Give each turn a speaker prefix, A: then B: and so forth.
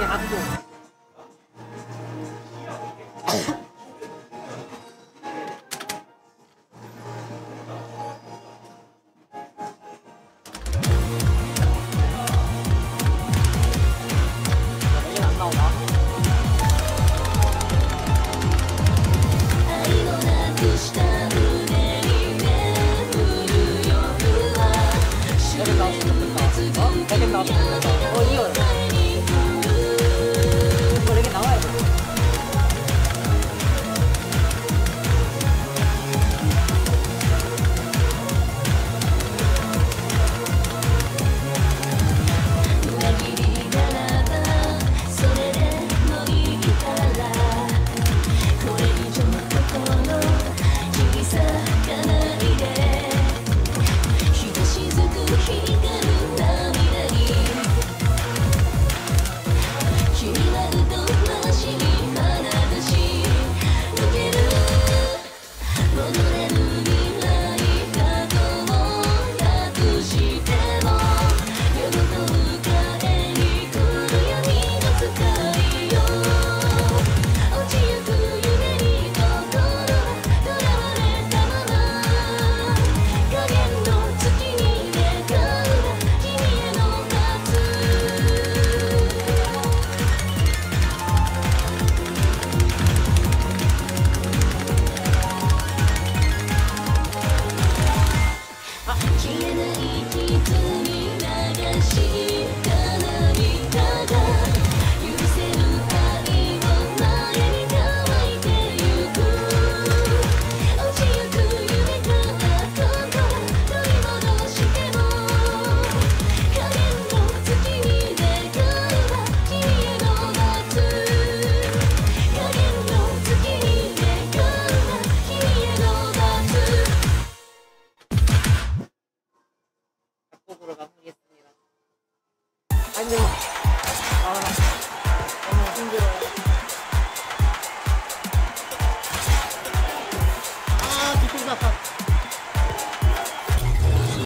A: 야구 every